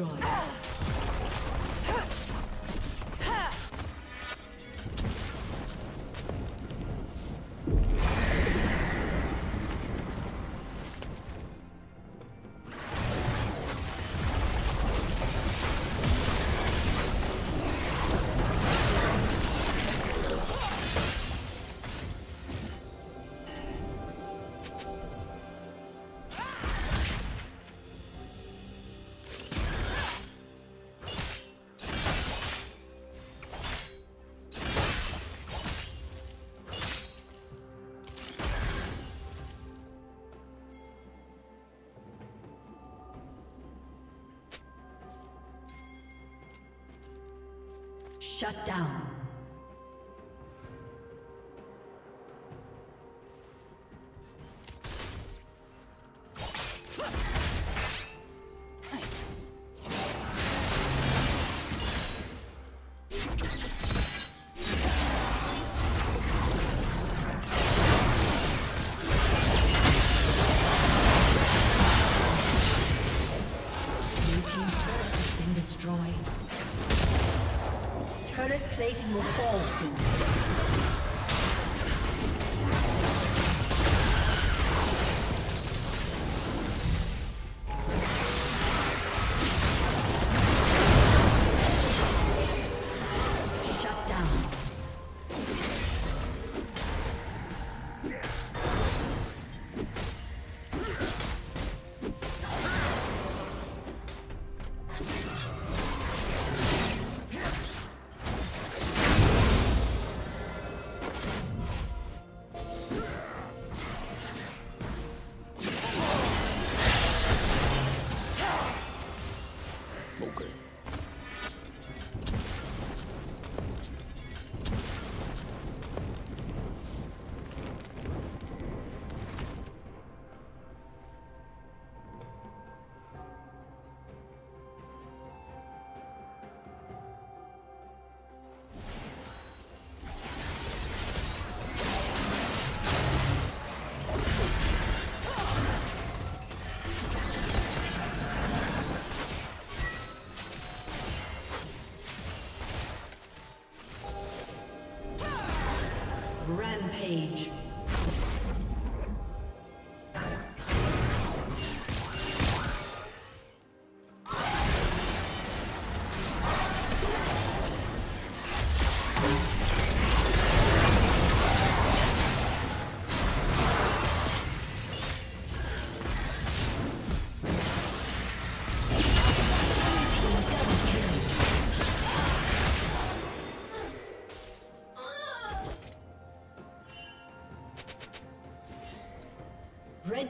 destroyed. Shut down.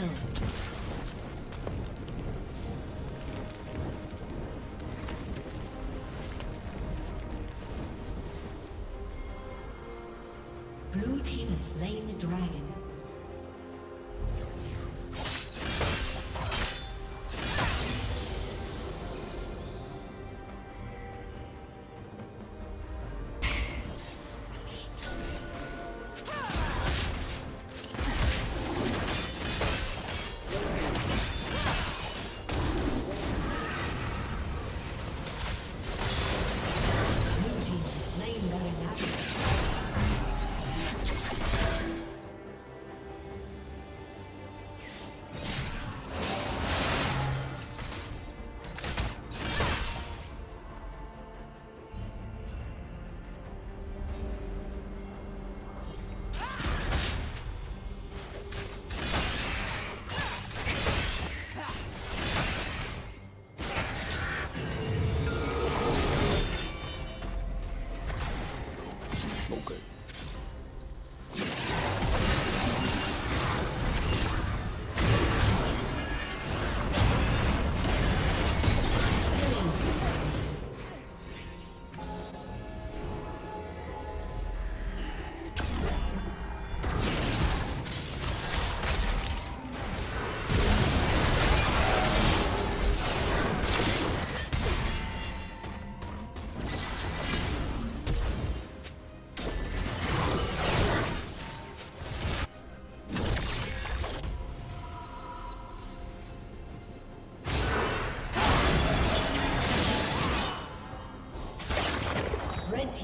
Kill. Blue team has slain the dragon.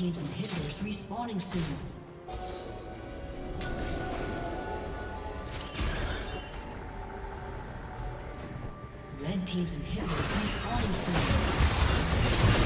Team's inhibitors respawning soon. Red team's inhibitors respawning soon.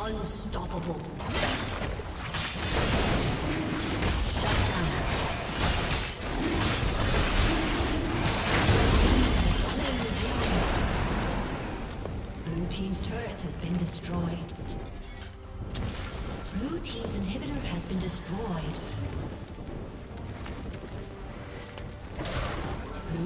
Unstoppable. Blue Team's turret has been destroyed. Blue Team's inhibitor has been destroyed.